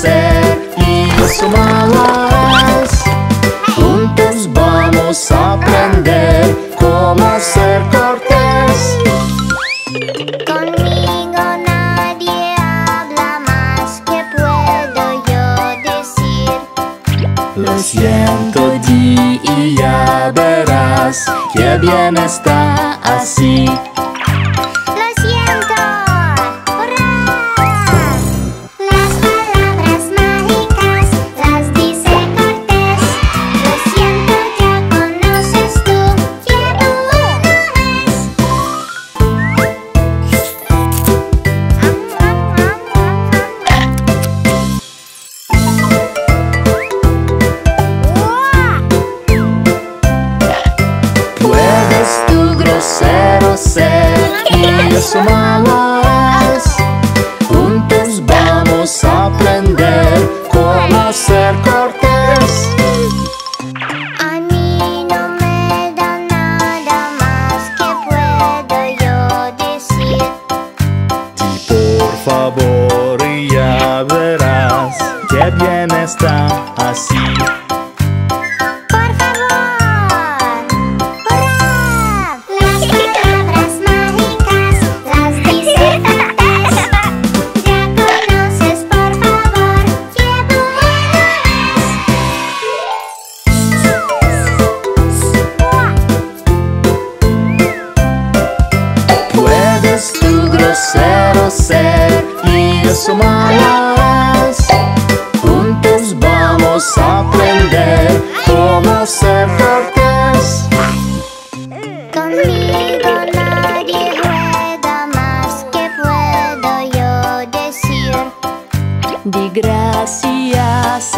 ser y es. Juntos vamos a aprender cómo ser cortés. Conmigo nadie habla más que puedo yo decir. Lo siento, di y ya verás que bien está así. Eso. Juntos vamos a aprender cómo ser cortés. A mí no me da nada más que puedo yo decir. Por favor, y ya verás que bien está grosero ser y es. Juntos vamos a aprender cómo ser cortés. Conmigo nadie juega más que puedo yo decir. Di gracias